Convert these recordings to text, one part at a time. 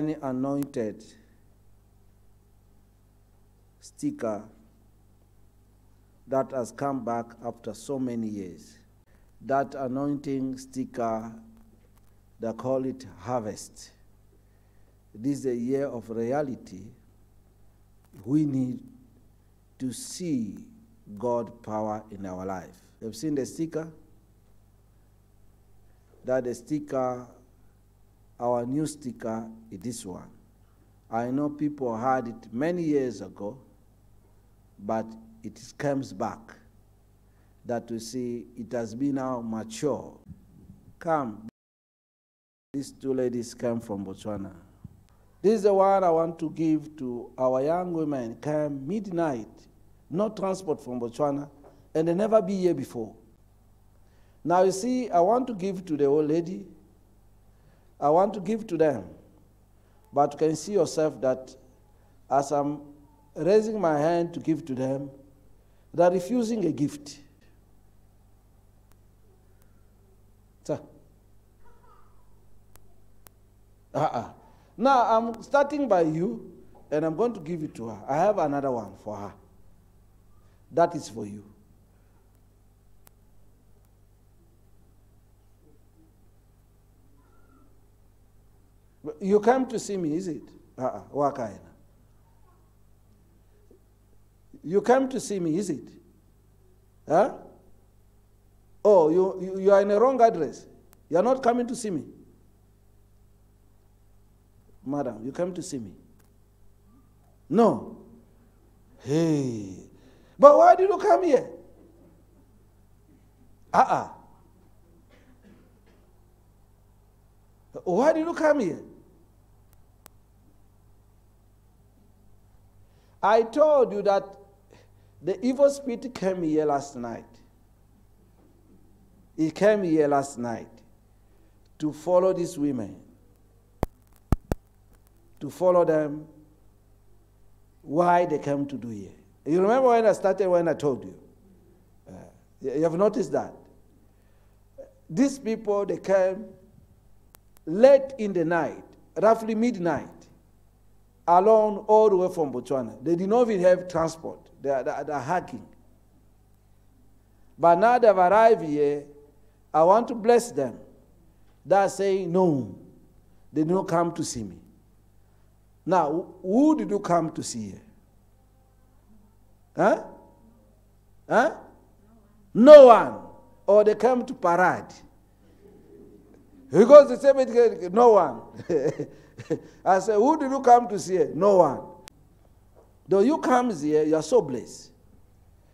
any anointed sticker that has come back after so many years. That anointing sticker, they call it harvest. This is a year of reality. We need to see God power in our life. You've seen the sticker? That the sticker, our new sticker is this one. I know people had it many years ago, but it comes back. That we see it has been now mature. Come. These two ladies came from Botswana. This is the one I want to give to our young women. Came midnight, no transport from Botswana, and they never be here before. Now you see, I want to give to the old lady. I want to give to them. But you can see yourself that as I'm raising my hand to give to them, they're refusing a gift. Sir. Uh-uh. Now I'm starting by you, and I'm going to give it to her. I have another one for her. That is for you. You come to see me, is it? Uh-uh. You come to see me, is it? Huh? Oh, you, you, you are in a wrong address. You are not coming to see me. Madam, you come to see me. No. Hey. But why did you come here? Uh-uh. Why did you come here? I told you that the evil spirit came here last night. He came here last night to follow these women, to follow them why they came to do here. You remember when I started when I told you? Uh, you have noticed that. These people, they came late in the night, roughly midnight, alone all the way from Botswana. They did not even have transport. They are, they are, they are hacking. But now they've arrived here. I want to bless them. They're saying, no, they did not come to see me. Now, who did you come to see here? Huh? Huh? No one. Or they come to parade. Because the cemetery, no one. I said, who did you come to see? No one. Though you come here, you are so blessed.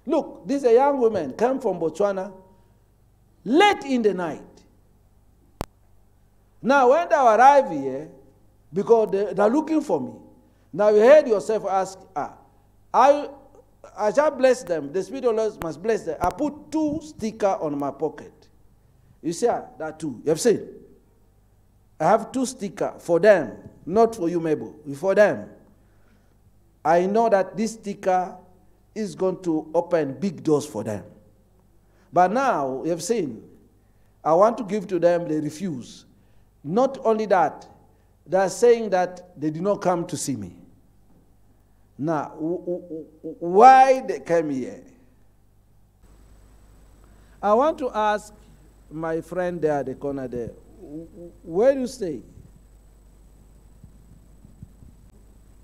Look, this is a young woman, came from Botswana late in the night. Now, when they arrive here, because they, they're looking for me, now you heard yourself ask, ah, I, I shall bless them. The Spirit of Lord must bless them. I put two sticker on my pocket. You see ah, that two. You have seen? I have two sticker for them, not for you, Mabel, for them. I know that this sticker is going to open big doors for them. But now, you have seen, I want to give to them, they refuse. Not only that, they are saying that they did not come to see me. Now, why they came here? I want to ask my friend there at the corner there, where do you stay?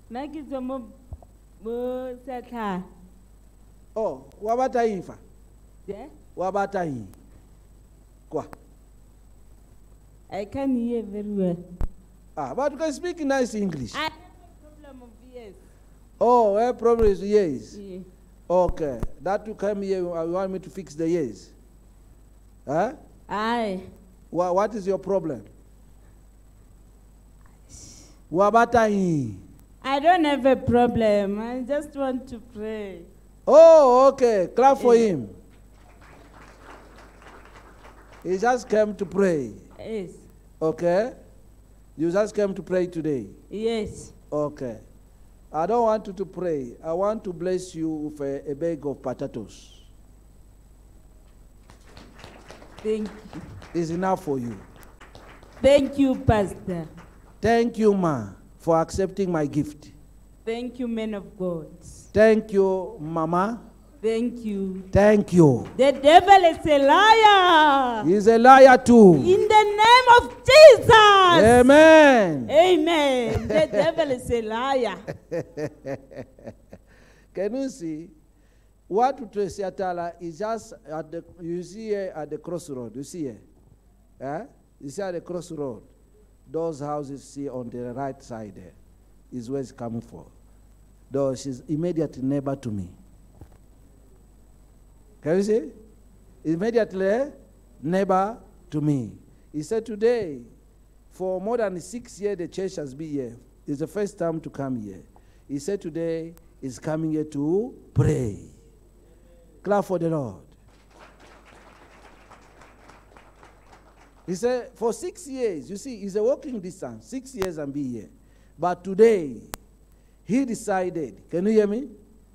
nna ke tswa mo mo setlha Oh, wa batla eng fa? yeah? Wa batla eng? Kwa. i can hear very well Ah, but you can speak nice English. i have a problem of ears Oh, well, problem is yes. yeah. Okay, that you come here, you want me to fix the yes? Huh? aye what is your problem? Wa batla eng? i don't have a problem i just want to pray Oh, okay. Clap for him. He just came to pray. yes Okay? You just came to pray today. yes Okay. I don't want you to pray. I want to bless you with a, a bag of potatoes. thank you It's enough for you. thank you pastor Thank you, ma, for accepting my gift. Thank you, men of God. Thank you, Mama. Thank you. Thank you. The devil is a liar. He's a liar too. In the name of Jesus. Amen. Amen. The devil is a liar. Can you see? What Tracy Atala is just at the, you see here at the crossroad. You see here? Eh? See at the crossroad. Those houses see on the right side there is where it's coming from. Though she's immediate neighbor to me. Can you see? Immediately neighbor to me. He said, Today, for more than six years, the church has been here. It's the first time to come here. He said, Today is coming here to pray. Clap for the Lord. He said, For six years, you see, it's a walking distance, six years and be here. But today, he decided, can you hear me?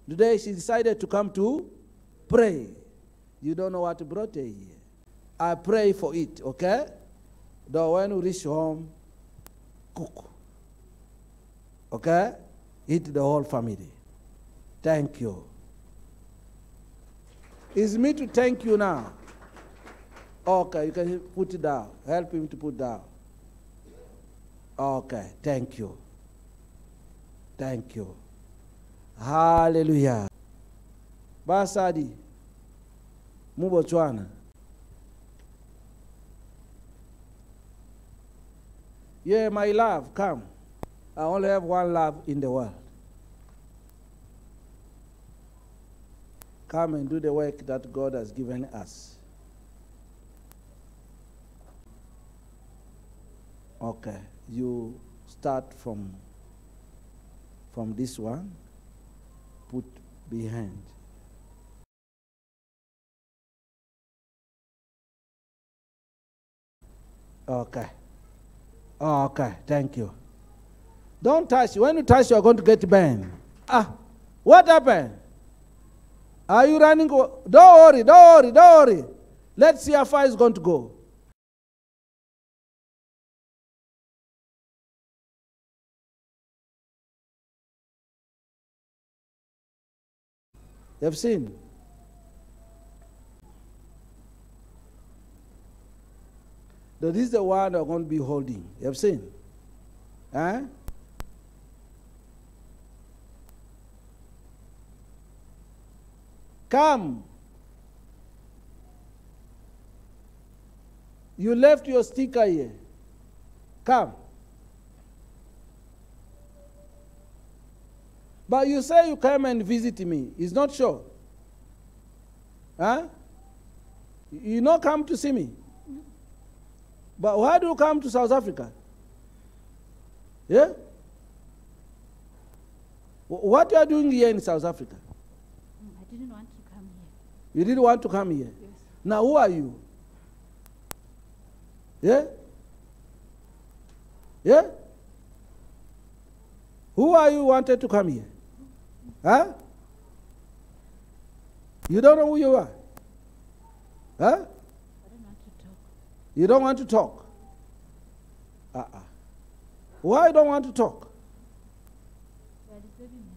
Today, she decided to come to pray. You don't know what brought her here. I pray for it, okay? Though when we reach home, cook. Okay? Eat the whole family. Thank you. It's me to thank you now. Okay, you can put it down. Help him to put down. Okay, thank you. Thank you. Hallelujah. Basadi. Mubotswana. Yeah, my love, come. I only have one love in the world. Come and do the work that God has given us. Okay, you start from from this one, put behind. Okay. Okay, thank you. Don't touch. When you touch, you are going to get burned. Ah, what happened? Are you running? Don't worry, don't worry, don't worry. Let's see how far it's going to go. You've seen? That is the one I'm going to be holding. You've seen? Huh? Come. You left your sticker here. Come. But you say you come and visit me. It's not sure. Huh? You not come to see me. But why do you come to South Africa? Yeah? Wh- What you are doing here in South Africa? Mm, I didn't want to come here. You didn't want to come here. Yes. Now who are you? Yeah? Yeah? Who are you wanted to come here? Huh? You don't know who you are? Huh? I don't want to talk. You don't want to talk? Uh-uh. Why you don't want to talk? You are disturbing me.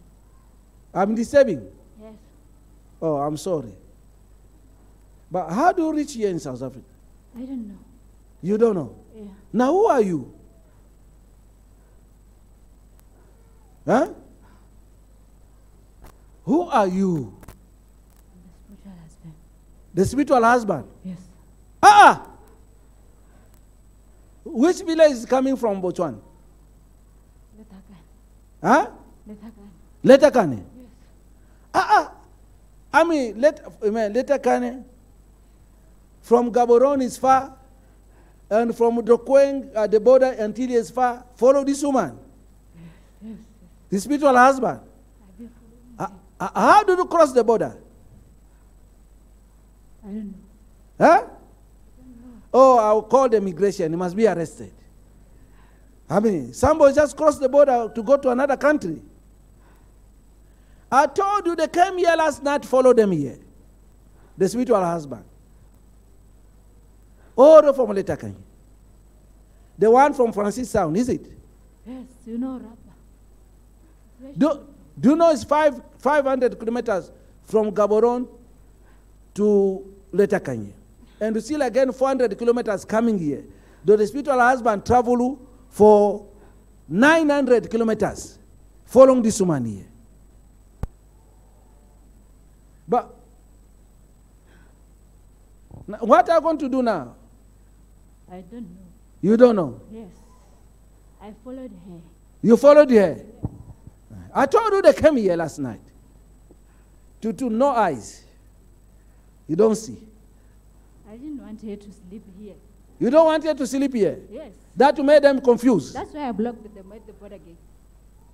I'm disturbing. Yes. Oh, I'm sorry. But how do you reach here in South Africa? I don't know. You don't know. Yeah. Now who are you? Huh? Who are you? The spiritual husband. The spiritual husband. Yes. Ah! ah! Which village is coming from Botswana? Letakan. Huh? Letakan. Letlhakane. Yes. Ah ah! I mean, let, I mean Letlhakane from Gaborone is far, and from Tlokweng at the border until is far. Follow this woman, Yes. the spiritual husband. I've been following Ah, him. ah, Uh, how do you cross the border? I don't know. Huh? Oh, I'll call the immigration. He must be arrested. I mean, somebody just crossed the border to go to another country. I told you they came here last night, follow them here. The spiritual husband. Oh, the from Letlhakane. The one from Francistown, is it? Yes, you know Rabba. Do, do you know it's five, 500 kilometers from Gaborone to Letlhakane? And still again 400 kilometers coming here. The spiritual husband travel for 900 kilometers following this woman here. But what are you going to do now? I don't know. You don't know. Yes. I followed her. You followed her. I told you they came here last night. To, to no eyes. You don't see. I didn't want her to sleep here. You don't want her to sleep here. Yes. That made them confused. That's why I blocked them at the border gate.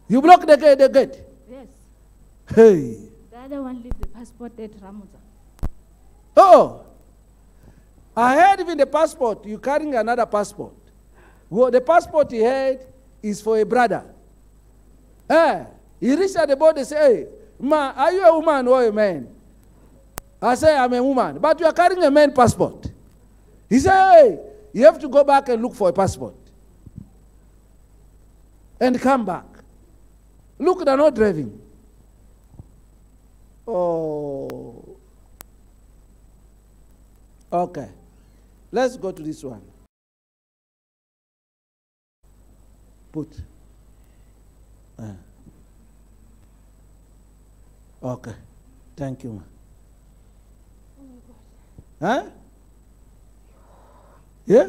You block the gate. The gate. Yes. Hey. The other one leave the passport at Ramotswa. Oh. I heard even the passport. you're carrying another passport. Well, the passport he had is for a brother. Eh. He reached at the border and say, hey, ma, are you a woman or a man? I say, I'm a woman. But you are carrying a man passport. He said, hey, you have to go back and look for a passport. And come back. Look, they're not driving. Oh. Okay. Let's go to this one. Put. Okay. Thank you. ma. Huh? Yeah?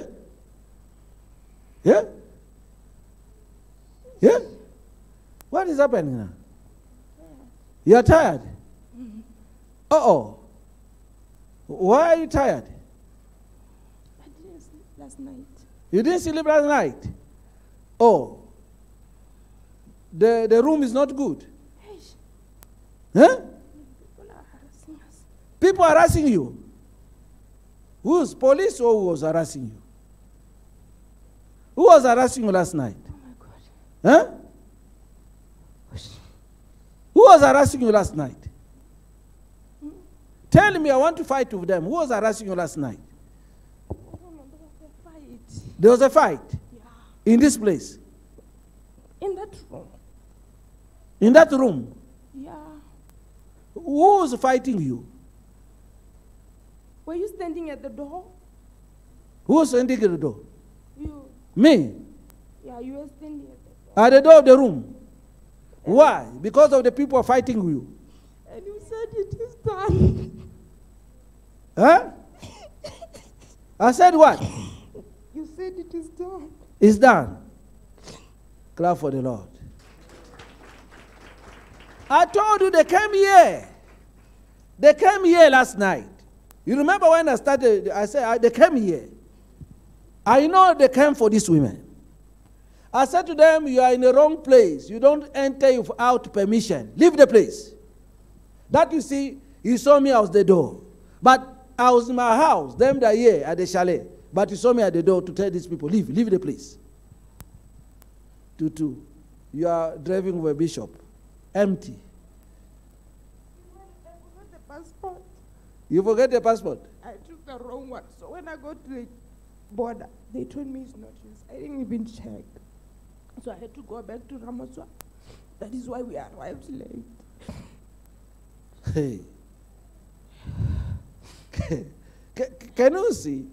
Yeah? Yeah? What is happening now? You're tired? Uh oh. Why are you tired? I didn't sleep last night. You didn't sleep last night? Oh. The, the room is not good. Huh? people are harassing us. People are you. Who's police or who was harassing you? Who was harassing you last night? Oh my God. Huh? Who was harassing you last night? Tell me, I want to fight with them. Who was harassing you last night? Oh, there was a fight. There was a fight Yeah. in this place, In that room. in that room. Who was fighting you? Were you standing at the door? Who was standing at the door? You. Me. Yeah, you were standing at the door. At the door of the room. Why? Because of the people fighting you. And you said it is done. Huh? I said what? You said it is done. It's done. Clap for the Lord. I told you they came here. They came here last night. You remember when I started, I said, "Ah, they came here. I know they came for these women. I said to them, You are in the wrong place. You don't enter without permission. Leave the place. That you see, you saw me out the door. But I was in my house, them that here at the chalet. But you saw me at the door to tell these people, leave, leave the place. Tutu, you are driving with a bishop, empty. I forgot the passport. You forget the passport. I took the wrong one. So when I got to the border, they told me it's not yours. I didn't even check. So I had to go back to Ramotswa. That is why we arrived late. Hey. Ca- Can you see?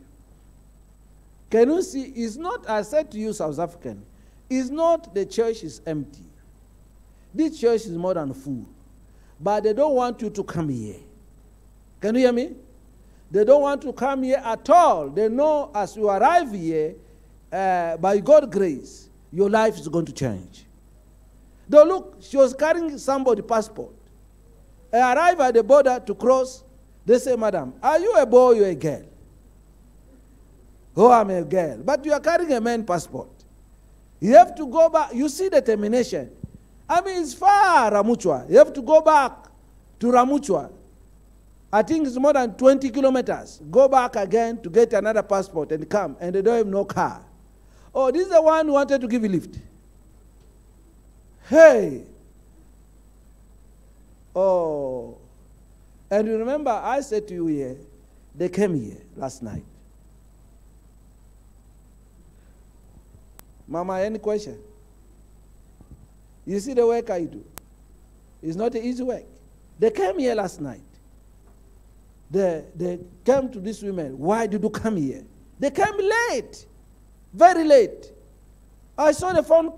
Can you see? It's not, I said to you, South African, it's not the church is empty. This church is more than full. But they don't want you to come here. Can you hear me? They don't want to come here at all. They know as you arrive here, uh, by God's grace, your life is going to change. Though look, she was carrying somebody's passport. I arrive at the border to cross. They say, Madam, are you a boy or a girl? Oh, I'm a girl. But you are carrying a man passport. You have to go back. You see the termination. I mean, it's far, Ramotswa. You have to go back to Ramotswa. I think it's more than 20 kilometers. Go back again to get another passport and come, and they don't have no car. Oh, this is the one who wanted to give you lift. Hey. Oh. And you remember, I said to you here, they came here last night. Mama, any question? You see the work I do? It's not an easy work. They came here last night. They, they came to these women. Why did you come here? They came late, very late. I saw the phone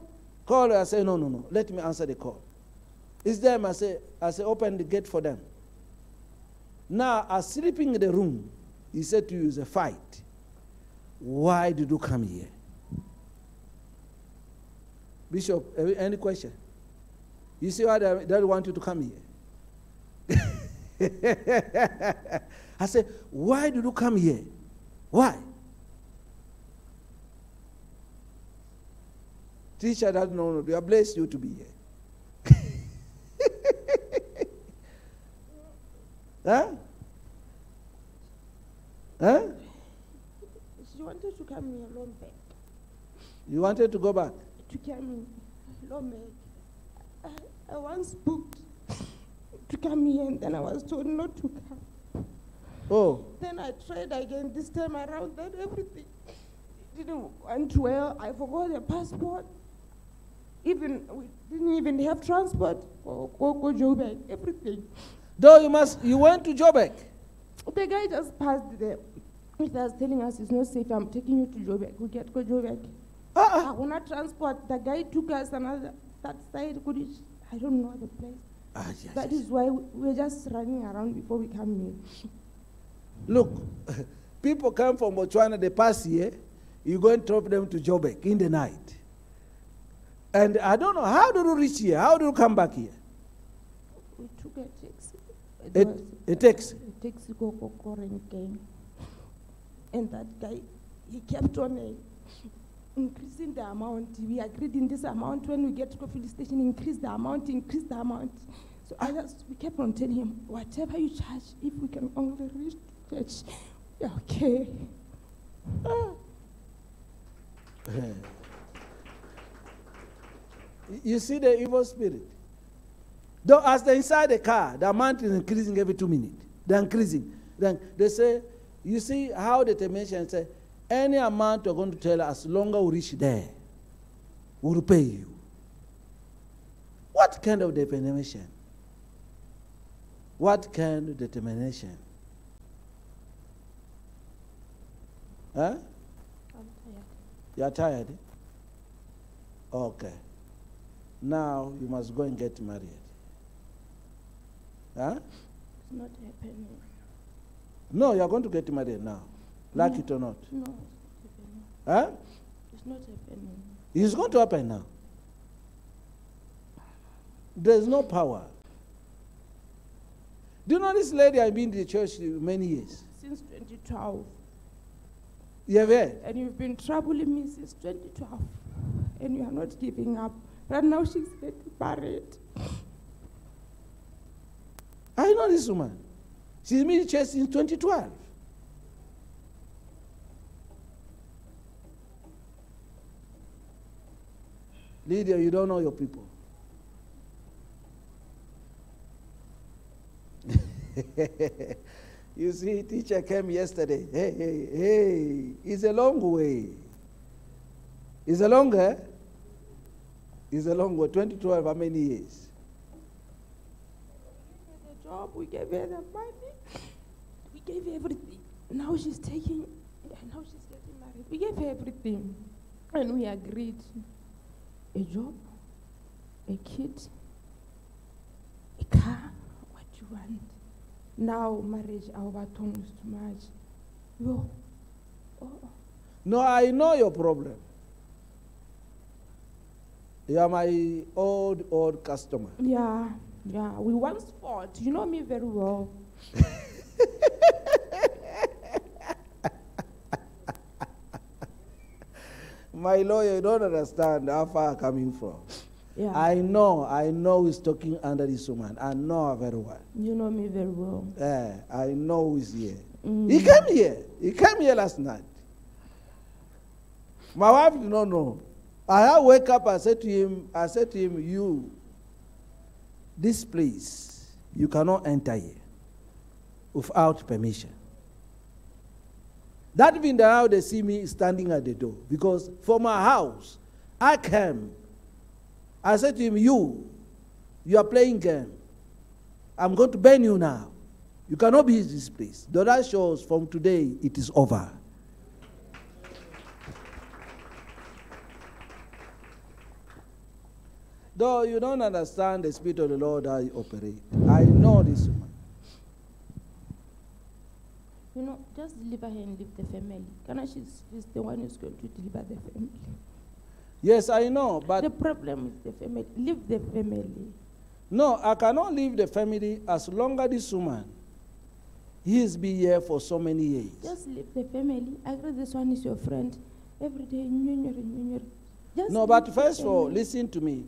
call. I said, no, no, no. Let me answer the call. It's them. I say, I say, open the gate for them. Now, I sleeping in the room. He said to you, it's a fight. Why did you come here? Bishop, eh, any question? You see why they, they want you to come here? I said, why did you come here? Why? Teacher doesn't know. No, they are blessed you to be here. huh? Huh? She wanted to come here long back. You wanted to go back? To come long back. I, I once booked to come here and then I was told not to come. Oh, Then I tried again this time around, then everything didn't went well. I forgot the passport. Even we didn't even have transport for go go Joburg, everything. though you must, you went to Jobek. The guy just passed there with us telling us it's not safe. I'm taking you to Joburg. We get go Joburg. Uh-uh. Uh, we're not transport. The guy took us another that side. Could it, I don't know the place. Ah, yes, That yes. is why we- we're just running around before we come here. Look, people come from Botswana, they pass here, you go and drop them to Jobek in the night. And I don't know, how do you reach here? How do you come back here? We took a taxi. It A- was a taxi? A taxi go and came. And that guy, he kept on uh, increasing the amount. We agreed in this amount when we get to the station, increase the amount, increase the amount. So I just, we kept on telling him, whatever you charge, if we can only reach church, yeah, okay. You see the evil spirit. Though as they're inside the car, the amount is increasing every two minutes. They're increasing. Then they say, you see how the dimension say, any amount you're going to tell us, longer we reach there, we'll pay you. What kind of determination? What kind of determination? Huh? I'm tired. You're tired? Okay. Now you must go and get married. Huh? It's not happening. No, you're going to get married now. Like No. it or not. No, it's not happening. Huh? It's not happening. It's going to happen now. There's no power. Do you know this lady I've been to the church many years? Since 2012. You have heard? And you've been troubling me since 2012. And you are not giving up. Right now she's getting married. I know this woman. She's been in the church since 2012. Lydia, you don't know your people. you see, teacher came yesterday. Hey, hey, hey. It's a long way. It's a long, eh? It's a long way. 2012, how many years? We gave her the job, we gave her the money, we gave her everything. Now she's taking, now she's getting married. We gave her everything. And we agreed a job, a kid, a car, what you want. Now marriage, our baton is too much. Yo. Oh. No, I know your problem. You are my old, old customer. Yeah, yeah. We once fought. You know me very well. My lawyer, you don't understand how far I'm coming from. Yeah. I know, I know who's talking under this woman. I know her very well. you know me very well. Eh, I know who's here. Mm. He came here. He came here last night. My wife did not know. I wake up, I said to him, I said to him, you, this place, you cannot enter here without permission. That means that how they see me standing at the door. Because for my house, I came I said to him, You, you are playing game. I'm going to burn you now. You cannot be in this place. The other shows from today, it is over. Though you don't understand the Spirit of the Lord how you operate, I know this woman. You know, just deliver her and leave the family. Kana, she's, she's the one who's going to deliver the family. Yes, I know, but the problem is the family. Leave the family. no, I cannot leave the family as long as this woman. He's been here for so many years. Just leave the family. I agree this one is your friend. Every day, nyunyer, nyunyer. Just No, but first of all, listen to me.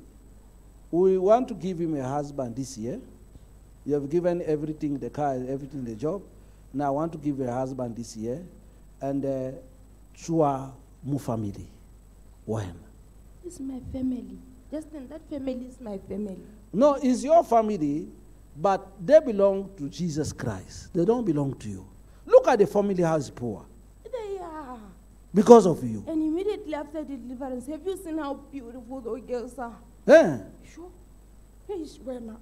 We want to give him a husband this year. You have given everything, the car, everything, the job. Now I want to give a husband this year. And uh, Chua mu family. When? It's my family. Just then, that family is my family. No, it's your family, but they belong to Jesus Christ. They don't belong to you. Look at the family house poor They are. because of you. And immediately after the deliverance, have you seen how beautiful those girls are? Eh? Sure.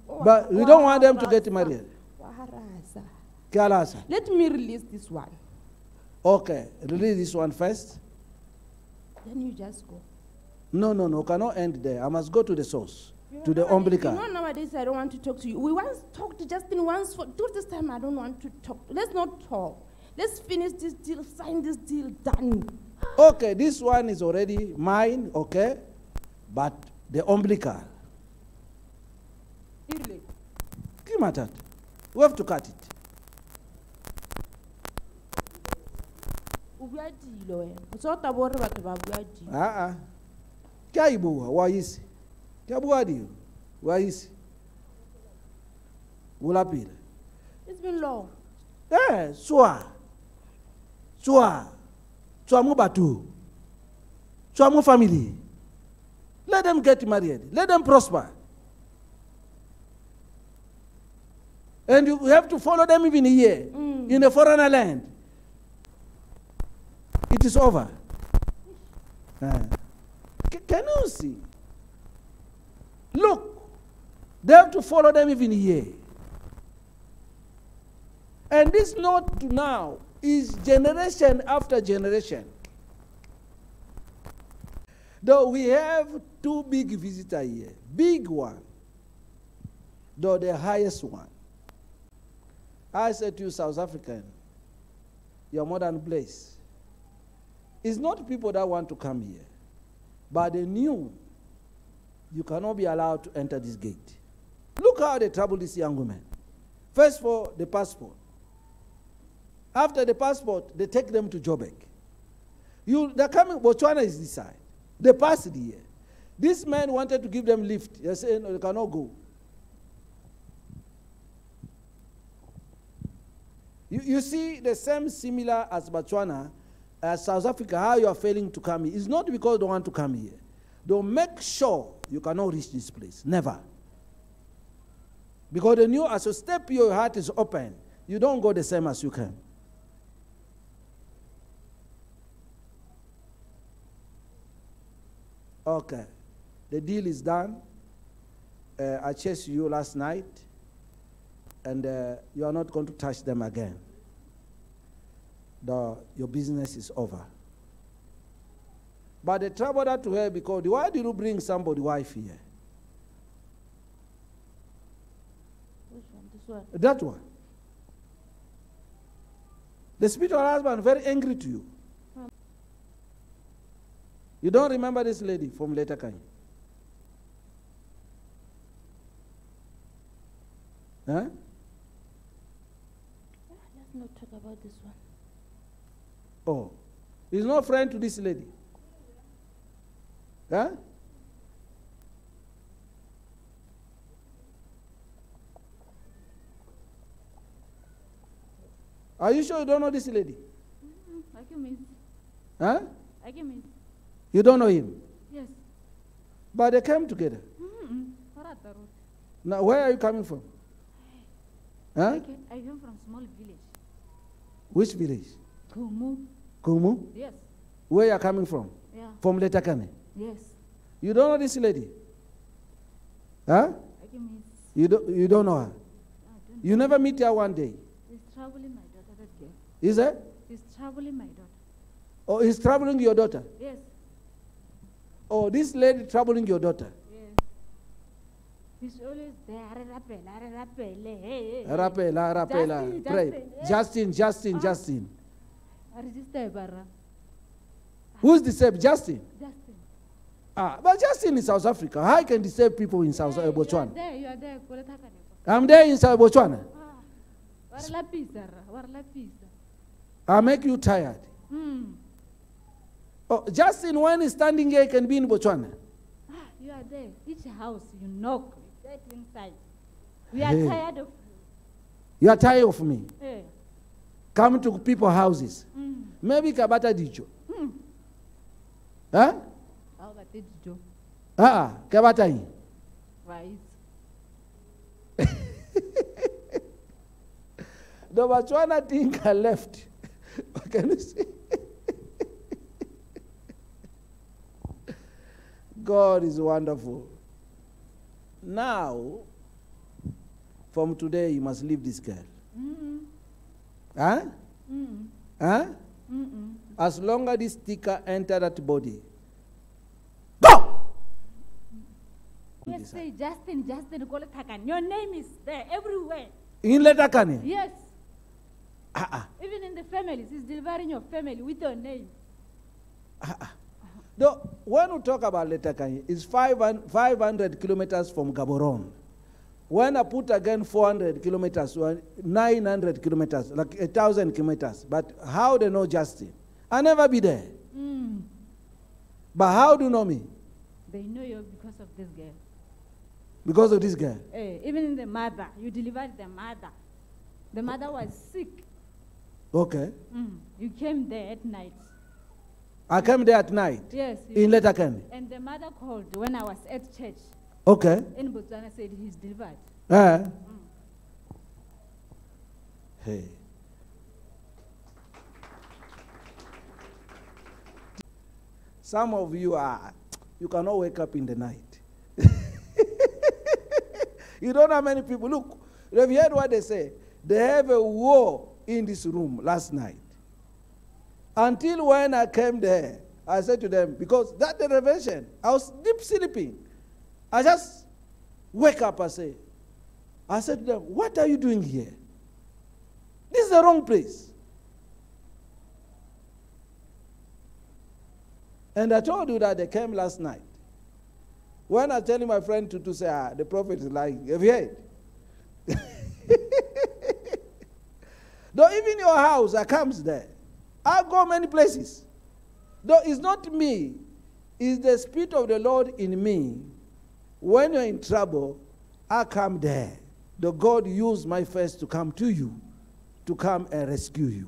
Oh, But we don't want them to get married. Let me release this one. Okay, release this one first. Then you just go. No, no, no, cannot end there. I must go to the source, You to know, the umbilical. You know, nowadays I don't want to talk to you. We once talked to Justin once. For, till this time, I don't want to talk. Let's not talk. Let's finish this deal, sign this deal, done. Okay, this one is already mine, okay, but the umbilical. Really? That. We have to cut it. O bua dilo wena. O tsa o taba hore batho ba bua dilo. Ke a bua, wa itse. Ke a bua wa itse. Bula. It's been long. Eh, tswa. Tswa. Tswa mo bathong. Tswa mo family. Let them get married. Let them prosper. And you have to follow them even here, Mm. in a foreigner land. It is over. Eh. Can you see? Look, they have to follow them even here. And this not now is generation after generation. Though we have two big visitors here, big one, though the highest one. I said to you, South African, your modern place. It's not people that want to come here, but they knew you cannot be allowed to enter this gate. Look how they trouble this young woman. First for the passport. After the passport, they take them to Jobek. You, they're coming, Botswana is this side. They passed here. This man wanted to give them lift. They said, no, they cannot go. You, you see the same similar as Botswana, as South Africa, how you are failing to come here. It's not because they don't want to come here. They'll make sure you cannot reach this place. Never. Because they knew as you step, your heart is open. You don't go the same as you came. Okay. The deal is done. Uh, I chased you last night, and uh, you are not going to touch them again. The, your business is over. But the trouble that to her because why did you bring somebody wife here? Which one? This one. That one. The spiritual husband very angry to you. Hmm. You don't remember this lady from Letlhakane? Huh? Let's not talk about this. Oh. He's no friend to this lady. Huh? Are you sure you don't know this lady? Arguments. Huh? Arguments. You don't know him? Yes. But they came together. Mm-mm. Now, where are you coming from? I Huh? came, I came from small village. Which village? Kumu. Kumu? Yes. Where you are coming from? Yeah. From Letlhakane. Yes. You don't know this lady? Huh? I can miss. You don't, you don't know her? I don't. You never meet her one day. He's troubling my daughter. That girl. Is it? He's troubling my daughter. Or he's troubling your daughter? Yes. Oh, this lady troubling your daughter? Yes. He's always there. Rapela, rapela. Hey, hey, hey. Rapela, rapela. Justin, Pray. Justin? Justin, Justin, Ah. Justin. Register barra. Who's disabled? Justin. Justin. Ah, but Justin in South Africa. How can disable people in South Hey, Botswana? there. You are there. Kole thakane ko. I'm there in South Botswana. Ah. Wa re lapisa ra. Wa. I make you tired. Hmm. Oh, Justin, when he's standing here, he can be in Botswana. Ah, you are there. Each house you knock, we get inside. We are Hey. tired of you. You are tired of me. Hey. Come to people's houses. Mm. Maybe Kabata Dijo. Mm. Huh? How about it, Joe? Ah, Kabata hii. Right. The Botswana thinker left. Can you see? God is wonderful. Now, from today, you must leave this girl. Huh? Mm-mm. Huh? Mm-mm. As long as this sticker enter that body, go! Yes, say Justin, Justin, Hakan. Your name is there everywhere. In can Yes. Ah, Even in the families, he's delivering your family with your name. ah. No, when we talk about Letlhakane, it's 500 500 kilometers from Gaborone. When I put again 400 kilometers, 900 kilometers, like 1,000 kilometers. But how they know Justin? I never be there. Mm. But how do you know me? They know you because of this girl. Because of this guy. Eh, even the mother, you delivered the mother. The mother was sick. Okay. Mm. You came there at night. I came there at night Yes. in Letlhakane. And the mother called when I was at church Okay. in Botswana said he's delivered. Eh? Hey. Some of you are, you cannot wake up in the night. you don't have many people. Look, have you heard what they say? They have a war in this room last night. Until when I came there, I said to them, because that the revelation, I was deep sleeping. I just wake up and say, I said to them, What are you doing here? This is the wrong place. And I told you that they came last night. When I telling my friend to, to say, ah, the prophet is lying, have you heard? Though even your house, I comes there. I go many places. Though it's not me, it's the Spirit of the Lord in me. When you're in trouble, I come there. The God used my face to come to you, to come and rescue you.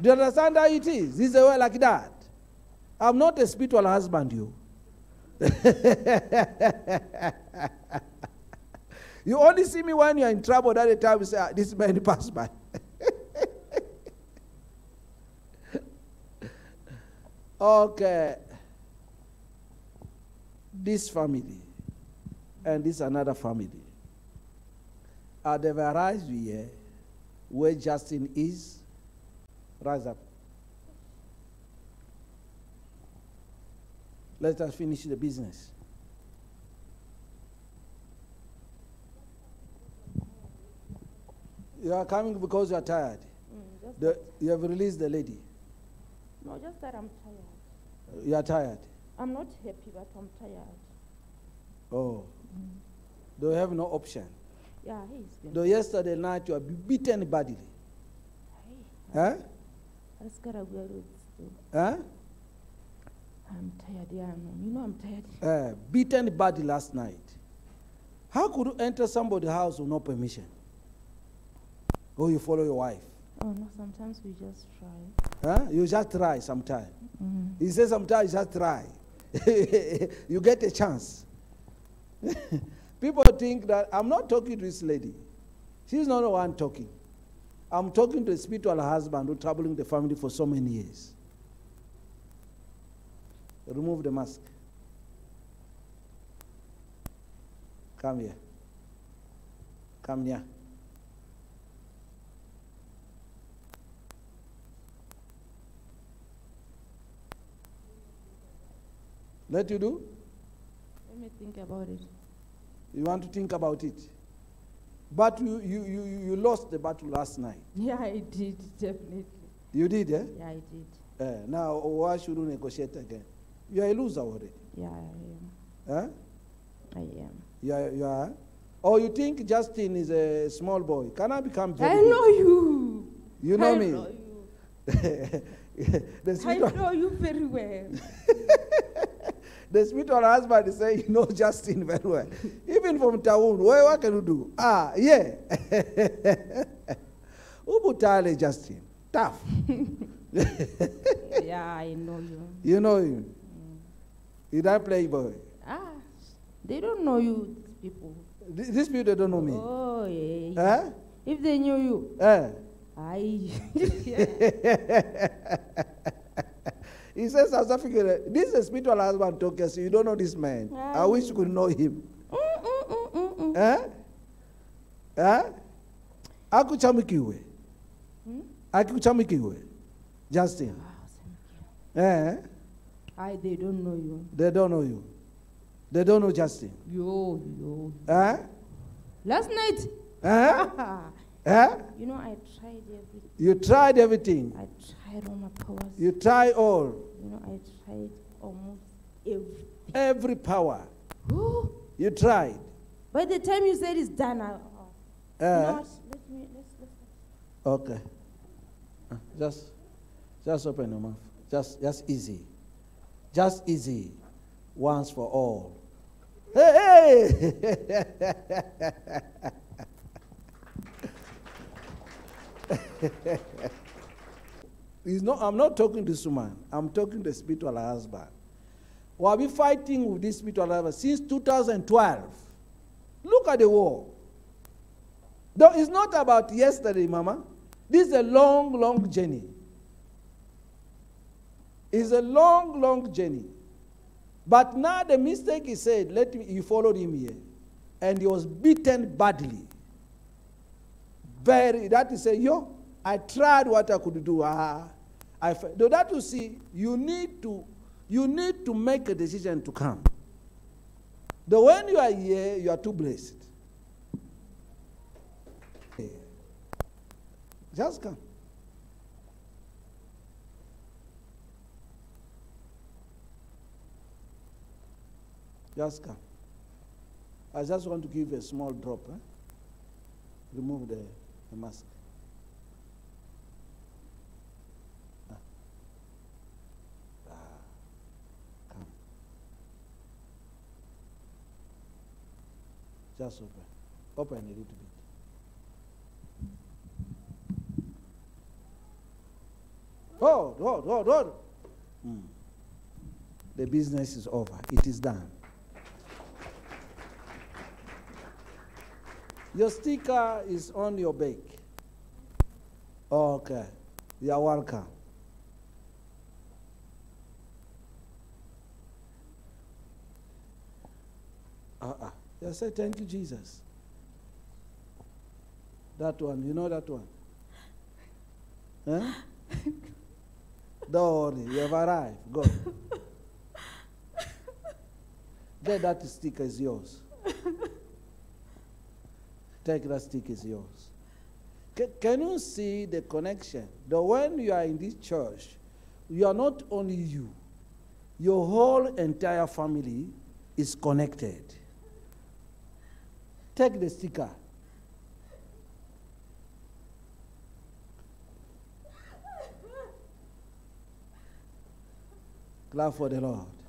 Do you understand how it is? It's a way like that. I'm not a spiritual husband, you. you only see me when you're in trouble. That the time you say, ah, this man passed by. okay. This family and this another family. At the rise here, where Justin is, rise up. Let us finish the business. You are coming because you are tired. Mm, The, you have released the lady. no, just that I'm tired. You are tired. I'm not happy, but I'm tired. Oh. They have no option. Yeah, he's been. Though yesterday night you are beaten badly. Hey, Huh? that's gotta go with still. Huh? I'm tired, yeah, no. You know I'm tired. Uh, beaten badly last night. How could you enter somebody's house with no permission? Or you follow your wife? Oh no, sometimes we just try. Huh? You just try sometimes. Mm. He says sometimes you just try. you get a chance. People think that I'm not talking to this lady. She's not the one talking. I'm talking to a spiritual husband who's troubling the family for so many years. Remove the mask. Come here. Come here. Let you do? Let me think about it. You want to think about it? But you, you, you, you lost the battle last night. Yeah, I did, definitely. You did, eh? Yeah, I did. Eh, now, why should you negotiate again? You are a loser already. Yeah, I Eh? am. I am. You are, you are. Or you think Justin is a small boy? Can I become very I big? know you. You know I me? Know you. the I know you very well. the spiritual husband is saying, you know Justin very well. Even from town, what, what can you do? Ah, yeah. Ubutale Justin. Tough. yeah, I know you. You know him. You don't play boy. Ah, they don't know you, these people. Th- These people don't know me. Oh, yeah. yeah. Eh? If they knew you, Eh? I. He says, South Africa, this is a spiritual husband talking, so you don't know this man. I wish you could know him. Eh? Eh? Akuchamikiwe. Hmm? Akuchamikiwe. Justin. Ah, thank you. Eh? I, they don't know you. They don't know you. They don't know Justin. Yo, yo. Eh? Last night, Eh? Eh? you know, I tried everything. You tried everything. I tried all my powers. You try all. You know, I tried almost everything. Every power. You tried. By the time you said it's done, I, you Eh? know what? Let me, let's, let's. Okay. Uh, Just, just open your mouth. Just, just easy. Just easy. Once for all. Hey, hey! It's not, I'm not talking to this woman. I'm talking to the spiritual husband. We have been fighting with this spiritual husband since 2012. Look at the war. Though it's not about yesterday, Mama. This is a long, long journey. It's a long, long journey. But now the mistake he said, let me, you followed him here. And he was beaten badly. Very, that is say, yo, I tried what I could do. Ah, I, though that you see, you need to, you need to make a decision to come. Though when you are here, you are too blessed. Just come. Just come. I just want to give a small drop. Eh? Remove the, mask. Ah. Ah. Come. Just open. Open a little bit. Hold, hold, hold, hold. Mm. The business is over. It is done. Your sticker is on your back. Okay. You are welcome. Uh-uh. Just say thank you, Jesus. That one, you know that one? Huh? Don't worry, you have arrived. Go. there, that sticker is yours. Take that stick is yours. Ca- can you see the connection? That when you are in this church, you are not only you, your whole entire family is connected. Take the sticker. Clap for the Lord.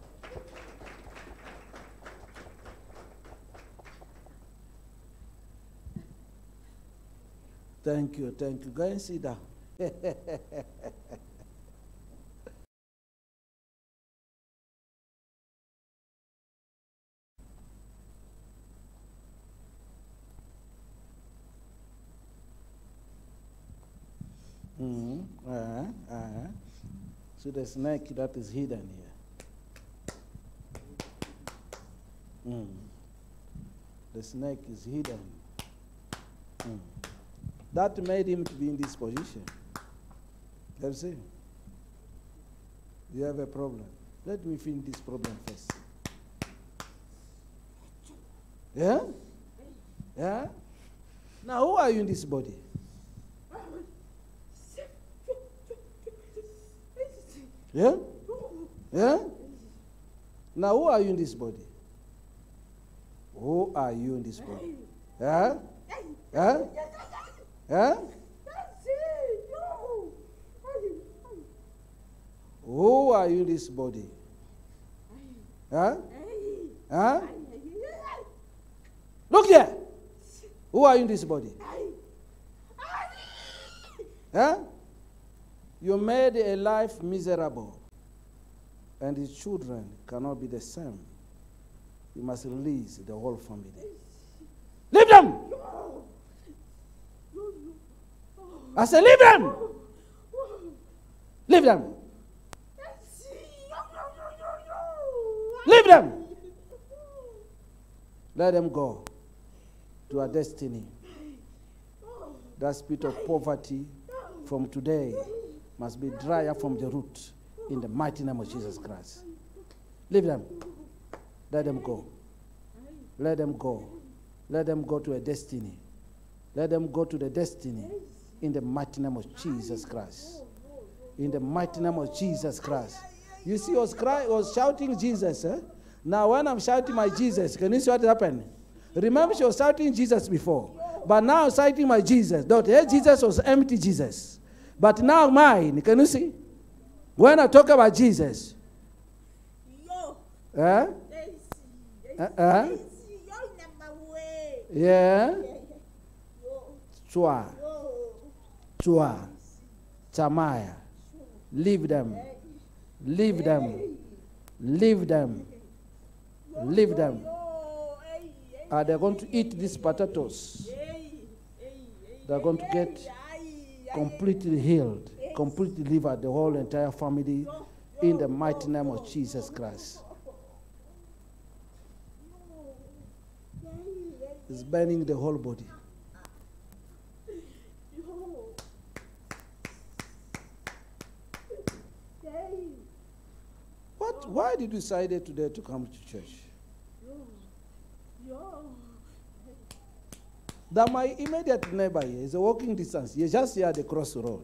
Thank you, thank you. Go and sit down. Mhm, uh-huh, uh-huh. So the snake that is hidden here. Mm. The snake is hidden. Mm. That made him to be in this position. You see? You have a problem. Let me finish this problem first. Yeah? Yeah? Now, who are you in this body? Yeah? Yeah? Now, who are you in this body? Who are you in this body? Yeah? Yeah? Who are you this body? Huh? Huh? Look here. Who are you in this body? Huh? You made a life miserable, and his children cannot be the same. You must release the whole family. Leave them! I said, leave them! Leave them! Leave them! Let them go to a destiny. That spirit of poverty from today must be dried up from the root in the mighty name of Jesus Christ. Leave them. Let them go. Let them go. Let them go to a destiny. Let them go to the destiny in the mighty name of Jesus Christ. In the mighty name of Jesus Christ. You see, I was, cry, was shouting Jesus. Eh? Now, when I'm shouting my Jesus, can you see what happened? Remember, she was shouting Jesus before. But now, shouting my Jesus. Don't hey, Jesus was empty Jesus. But now, mine, can you see? When I talk about Jesus, eh? Uh, uh, yeah, chua, chua, chamaya, leave them, leave them, leave them, leave them. Ah, Are they going to eat these potatoes? They're going to get completely healed, completely delivered, the whole entire family, in the mighty name of Jesus Christ. It's burning the whole body. What? Why did you decide today to come to church? That my immediate neighbor here is a walking distance. You're just here at the crossroad.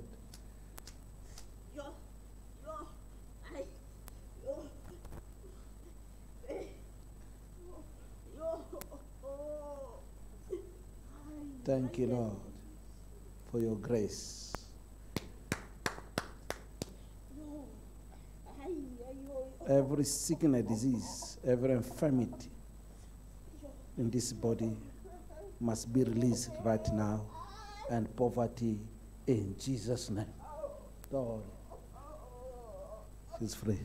Thank you, Lord, for your grace. Every sickness, disease, every infirmity in this body must be released right now and poverty in Jesus' name. Lord, she's free.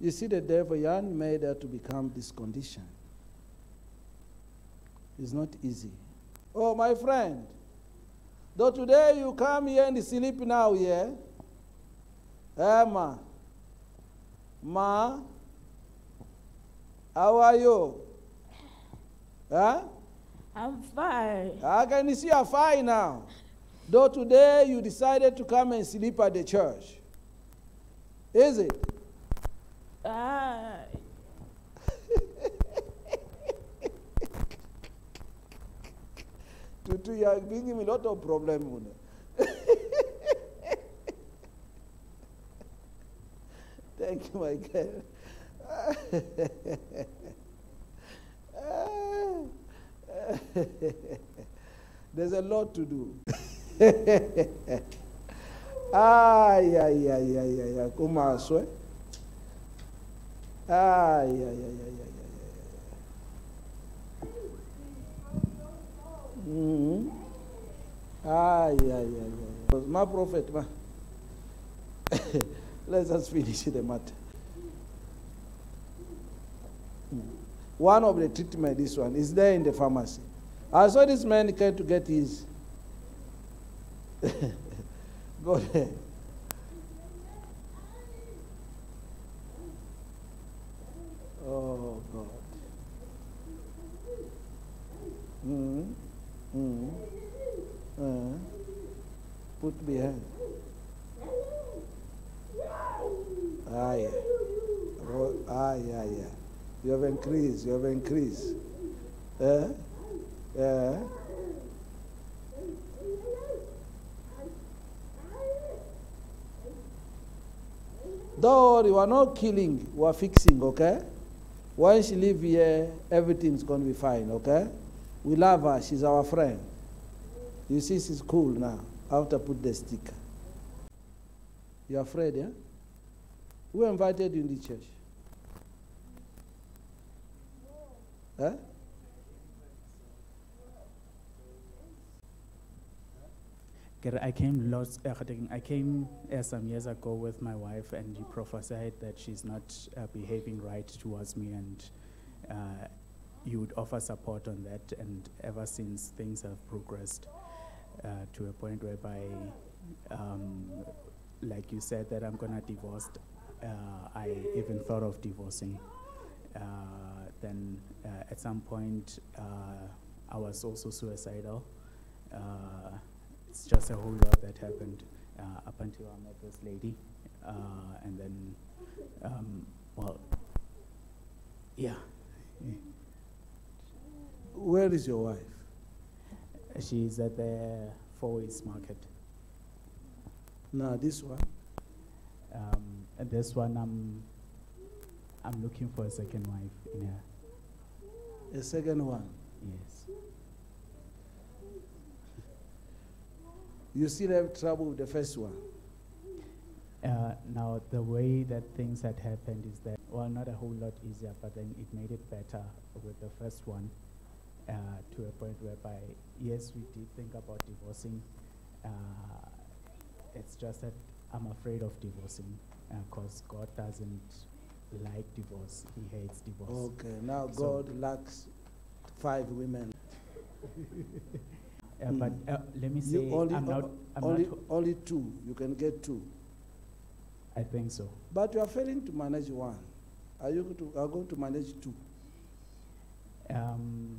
You see, the devil, Jan made her to become this condition. It's not easy. Oh, my friend, though today you come here and sleep now, yeah? Eh, Emma, Ma, how are you? Huh? I'm fine. I can see you're fine now. Though today you decided to come and sleep at the church. Is it? Ah, Tutu, you are bringing a lot of problem. Thank you, my girl. There's a lot to do. ay, ay, ay, ay, ay, ay. Como aswe? Ay, ay, ay, ay, ay, ay. Mm-hmm. Ay, ay, ay, ay. My prophet, ma. Let's just finish the matter. One of the treatment, this one, is there in the pharmacy. I saw this man came to get his Go. Oh, God. Mm. Mm. Uh, put behind. Ah, yeah. Ah, yeah, yeah. You have increased. You have increased. Eh? Yeah. Don't worry, we're not killing, we're fixing, okay? Once you leave here, everything's going to be fine, okay? We love her, she's our friend. You see, she's cool now. To put the sticker. You're afraid, yeah? Who invited you in the church? Huh? I came lots, uh, I came uh, some years ago with my wife, and you prophesied that she's not uh, behaving right towards me, and uh, you would offer support on that. And ever since, things have progressed uh, to a point whereby, um, like you said, that I'm gonna divorce. Uh, I even thought of divorcing. Uh, then, uh, at some point, uh, I was also suicidal. Uh, it's just a whole lot that happened up until I met this lady, and then, um, well, yeah, Where is your wife? she's at the Four Ways Market. Now, this one. Um, this one, I'm, I'm looking for a second wife in her. A second one. Yes. You still have trouble with the first one. Uh, now, the way that things had happened is that, well, not a whole lot easier, but then it made it better with the first one uh, to a point whereby, yes, we did think about divorcing. Uh, it's just that I'm afraid of divorcing because God doesn't like divorce, He hates divorce. Okay, now So- God lacks five women. Uh, but Mm. uh, let me You say, only, I'm not, I'm only, not, only two. You can get two. I think so. But you are failing to manage one. Are you going to, are going to manage two? Um,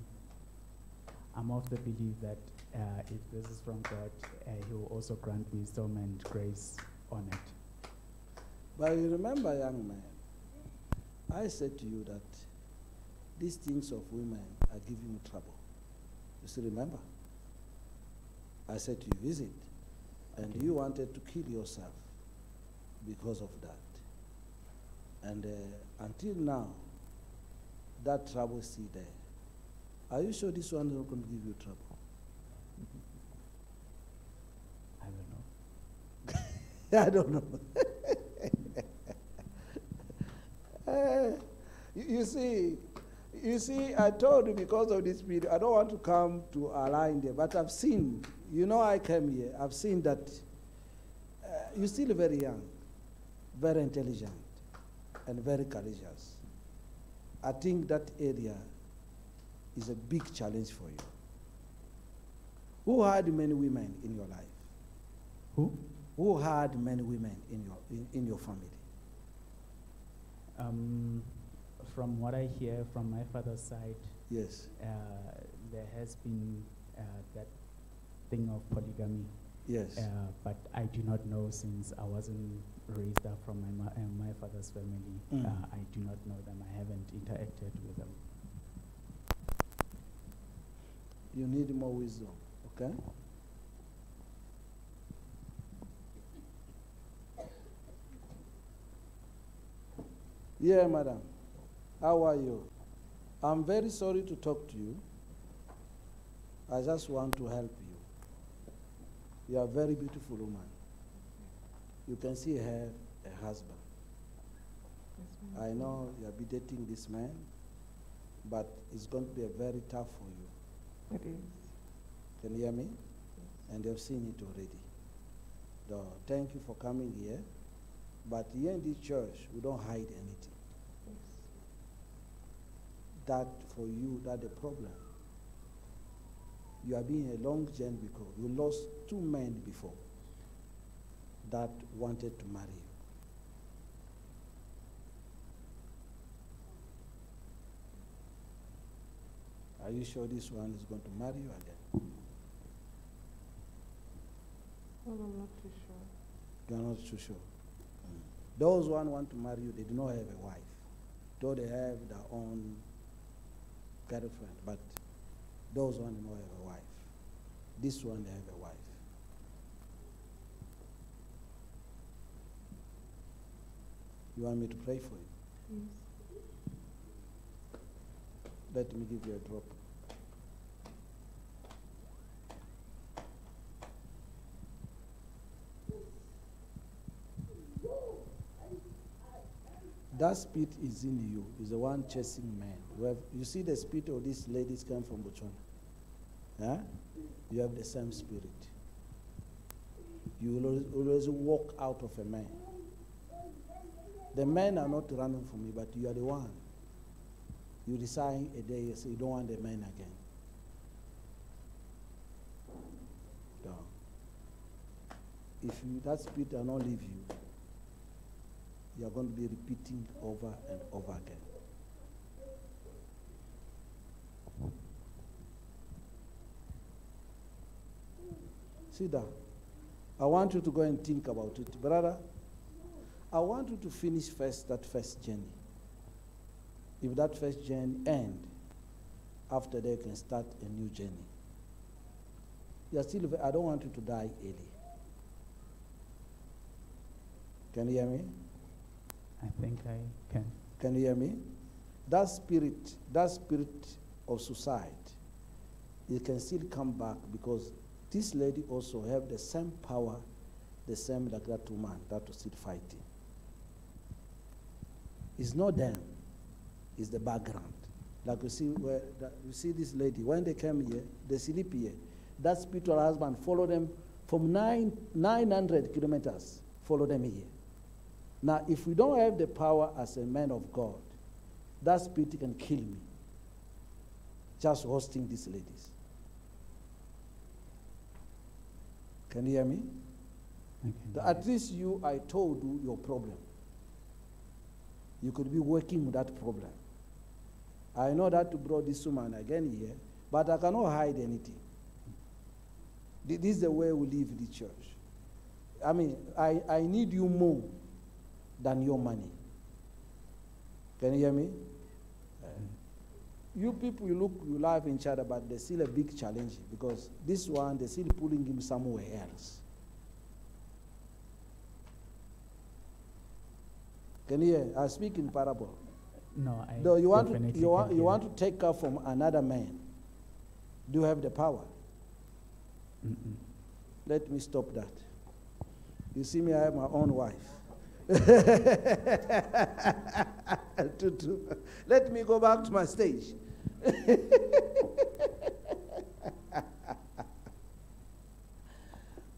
I'm of the belief that uh, if this is from God, uh, He will also grant me wisdom and grace on it. But you remember, young man, I said to you that these things of women are giving you trouble. You still remember? I said to you, is it? And Okay. you wanted to kill yourself because of that. And uh, until now, that trouble is still there. Are you sure this one is not going to give you trouble? I don't know. I don't know. Eh, you, you see, you see, I told you because of this video, I don't want to come to align there, but I've seen, you know, I came here, I've seen that uh, you're still very young, very intelligent, and very courageous. I think that area is a big challenge for you. Who had many women in your life? Who? Who had many women in your, in, in your family? Um, from what I hear from my father's side, Yes. uh, there has been uh, that thing of polygamy. Yes. Uh, but I do not know since I wasn't raised up from my, ma- uh, my father's family. Mm. Uh, I do not know them. I haven't interacted with them. You need more wisdom, okay? Yeah, madam. How are you? I'm very sorry to talk to you. I just want to help you. You are a very beautiful woman. You can see her a husband. I know you are be dating this man, but it's going to be a very tough for you. It is. Can you hear me? And they've seen it already. So thank you for coming here. But here in this church, we don't hide anything. That for you, that the problem. You have been a long journey because you lost two men before. that wanted to marry you. Are you sure this one is going to marry you again? Well, I'm not too sure. You are not too sure. Mm. Those one want to marry you, they do not have a wife, though they have their own girlfriend. But those one do not have a wife. This one they have a wife. You want me to pray for you? Yes. Let me give you a drop. That spirit is in you, is the one chasing men. You, have, you see the spirit of these ladies come from Botswana. You have the same spirit. You will always, always walk out of a man. The men are not running from you, but you are the one. You decide a day you say you don't want the man again. If you, that spirit does not leave you, you are going to be repeating over and over again. See that? I want you to go and think about it. Brother, I want you to finish first that first journey. If that first journey end, after that you can start a new journey. You are still, I don't want you to die early. Can you hear me? I think I can. Can you hear me? That spirit, that spirit of suicide, it can still come back because this lady also have the same power, the same like that woman that was still fighting. It's not them, it's the background. Like you see, where that, you see this lady when they came here, they sleep here. That spiritual husband followed them from nine, 900 kilometers, follow them here. Now, if we don't have the power as a man of God, that spirit can kill me. Just hosting these ladies. Can you hear me? The- hear At least you, I told you your problem. You could be working with that problem. I know that to brought this woman again here, but I cannot hide anything. This is the way we live the church. I mean, I, I need you more than your money. Can you hear me? You people, you look, you laugh in each other, but there's still a big challenge because this one, they're still pulling him somewhere else. Can you hear? I speak in parable. No, I Though you want to, you want, you want to take her from another man. Do you have the power? Mm-mm. Let me stop that. You see me, I have my own wife. Let me go back to my stage.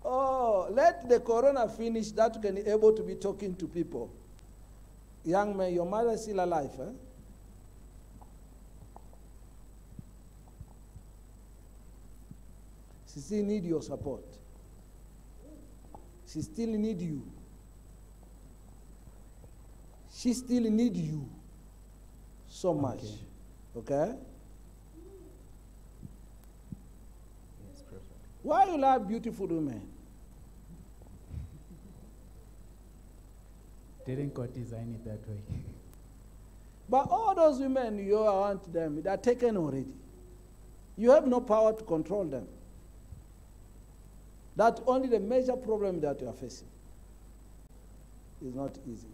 oh, let the corona finish that you can be able to be talking to people. Young man, your mother is still alive, eh? She still need your support. She still need you. She still need you so much. Okay. Okay? Yes. Why you love beautiful women? Didn't God design it that way? But all those women you want them, they are taken already. You have no power to control them. That's only the major problem that you are facing. It's not easy.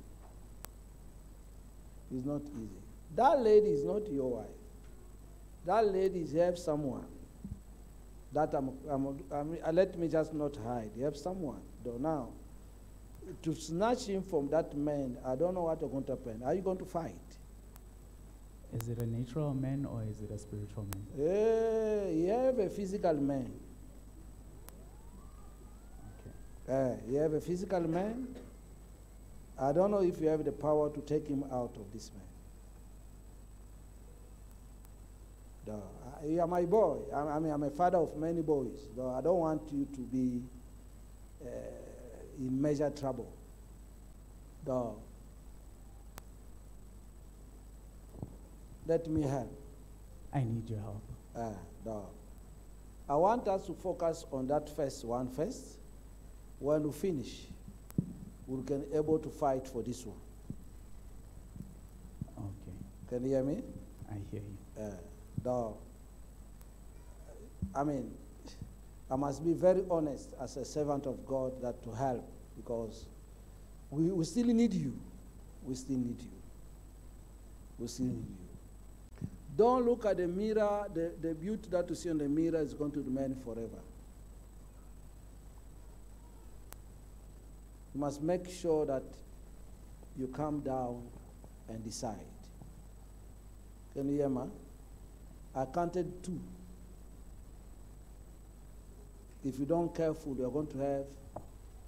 It's not easy. That lady is not your wife. That lady have someone. That I'm, I'm, I'm, let me just not hide. You have someone. Though now, to snatch him from that man, I don't know what you're going to happen. Are you going to fight? Is it a natural man or is it a spiritual man? Eh, you have a physical man. Okay. Eh, you have a physical man. I don't know if you have the power to take him out of this man. No, I- you are my boy. I, I mean, I'm a father of many boys. Though I don't want you to be, uh, in major trouble. The, let me help. I need your help. Uh, the, I want us to focus on that first one first. When we finish, we can able to fight for this one. Okay, Can you hear me? I hear you. Uh, the, I mean, I must be very honest as a servant of God that to help because we, we still need you. We still need you. We still need you. Don't look at the mirror, the, the beauty that you see in the mirror is going to remain forever. You must make sure that you come down and decide. Can you hear me? I counted two. If you don't careful, you're going to have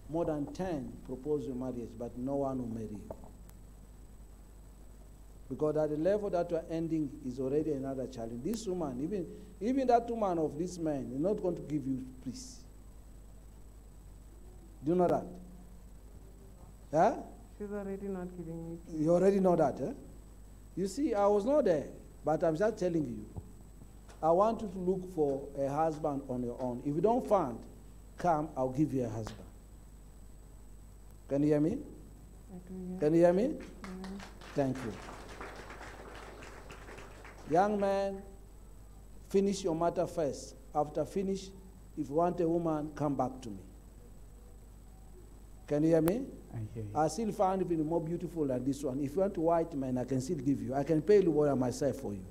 more than 10 propose your marriage, but no one will marry you. Because at the level that you're ending is already another challenge. This woman, even, even that woman of this man, is not going to give you peace. Do you know that? Huh? She's already not giving me. peace. You already know that, eh? You see, I was not there, but I'm just telling you. I want you to look for a husband on your own. If you don't find, come, I'll give you a husband. Can you hear me? I do, yeah. Can you hear me? Yeah. Thank you. Young man, finish your matter first. After finish, if you want a woman, come back to me. Can you hear me? I hear you. I still find even more beautiful than this one. If you want a white man, I can still give you. I can pay you what myself for you.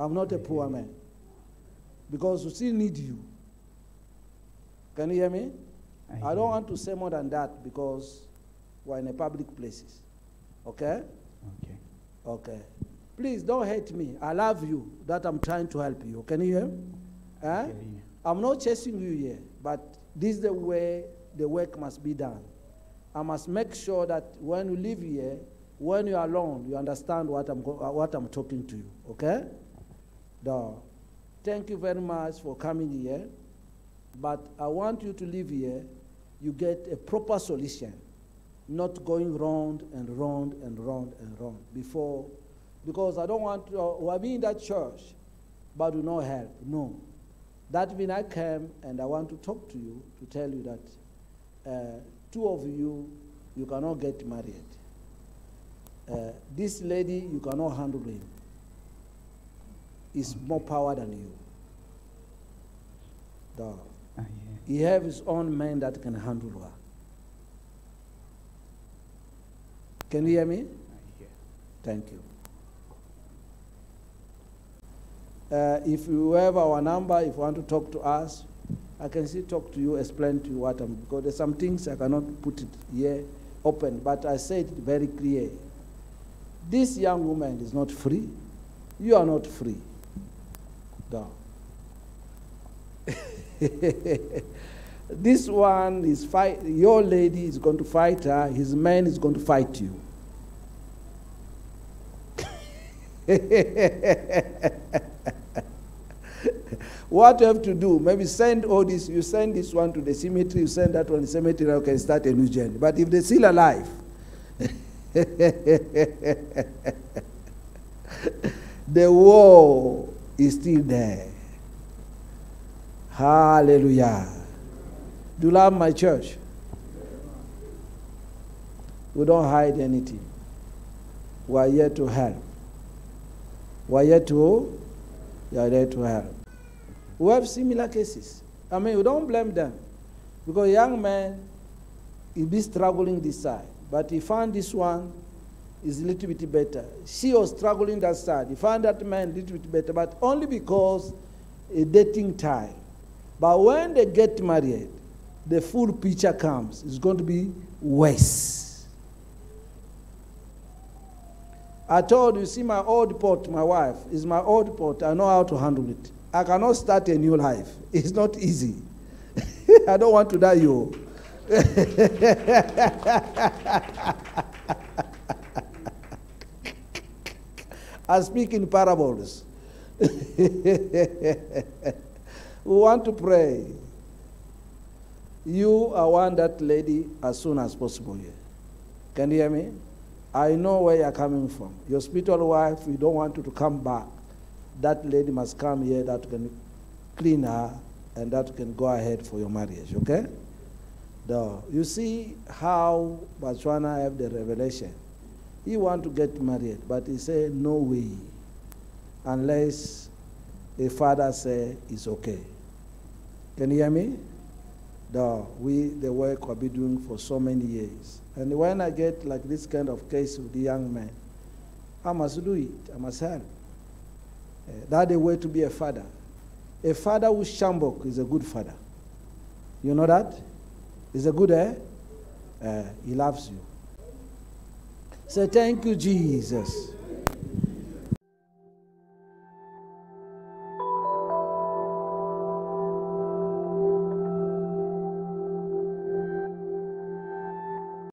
I'm not a poor man. Because we still need you. Can you hear me? I hear don't want to say more than that because we're in a public places. Okay? Okay. Okay. Please don't hate me. I love you. That I'm trying to help you. Can you hear? I you. I'm not chasing you here, but this is the way the work must be done. I must make sure that when you live here, when you are alone, you understand what I'm, go- uh, what I'm talking to you. Okay? The, thank you very much for coming here, but I want you to leave here. You get a proper solution, not going round and round and round and round before, because I don't want to. We have in that church, but do not help. No. That means I came and I want to talk to you to tell you that uh, two of you, you cannot get married. Uh, this lady, you cannot handle him. He's more power than you. The- I hear. he have his own men that can handle her. Can you hear me? Hear. Thank you. Uh, if you have our number, if you want to talk to us, I can still talk to you, explain to you what I'm, because there's some things I cannot put it here open, but I said it very clear. This young woman is not free. You are not free. No. this one is fight. Your lady is going to fight her. His man is going to fight you. what you have to do, maybe send all this, you send this one to the cemetery, you send that one to the cemetery, you can start a new journey. But if they're still alive, the war is still there. Hallelujah. Do you love my church? We don't hide anything. We are here to help. We are here to, we are here to help. We have similar cases. I mean, we don't blame them. Because young man, he be struggling this side. But he found this one is a little bit better. She was struggling that side. He found that man a little bit better, but only because a dating time. But when they get married, the full picture comes. It's going to be worse. I told you, see my old pot, my wife, is my old pot. I know how to handle it. I cannot start a new life. It's not easy. I don't want to die, you. I speak in parables. we want to pray. You, I want that lady as soon as possible here. Can you hear me? I know where you're coming from. Your spiritual wife, you don't want her to come back. That lady must come here that can clean her and that can go ahead for your marriage, okay? The, you see how Botswana have the revelation. He want to get married, but he say no way, unless a father say it's okay. Can you hear me? The, we, the work we be doing for so many years. And when I get like this kind of case with the young man, I must do it. I must help. Uh, that's the way to be a father. A father who sjambok is a good father. You know that? Is a good, eh? Uh, he loves you. Say, thank you, Jesus.